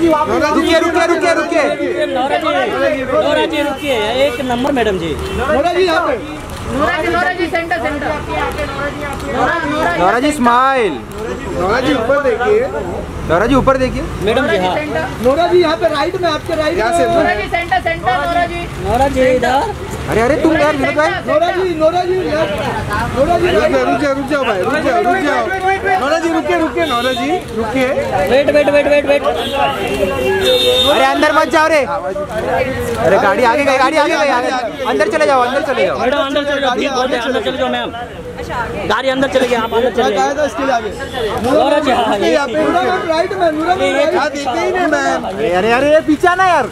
रुकिए रुकिए रुकिए रुकिए नौरा जी नौरा रुकिए एक नंबर मैडम जी नोरा जी यहाँ पे Nora ji centre centre Nora Nora Nora ji smile Nora ji ऊपर देखिए नौरा जी ऊपर देखिए मैडम जी हाँ नौरा नोरा जी यहाँ पे राइट में आपके राइट यहाँ से- Nora ji centre centre Nora ji Nora ji इधर अरे अरे तुम यार विनोद भाई। Nora ji Nora ji Nora ji. रुक जाओ रुक जाओ भाई रुक जाओ रुक जाओ। नौरा जी रुकिए रुकिए नौरा जी रुकिए। Wait wait wait wait wait. अरे अंदर मत जाओ रे। अरे गाड़ी आगे गई गाड़ी आगे गई आगे। अंदर चले जाओ अंदर चले जाओ। मैडम अंदर चले जाओ बहुत अंदर चले जाओ मैम गाड़ी अंदर चले गई आप अंदर चले कहा जाइए इसके लिए आगे। नौरा जी हाँ ये यहाँ पे नोरा मैम राइट में नोरा मैम राइट हाँ देते ही नहीं मैम अरे अरे पीछे ना यार।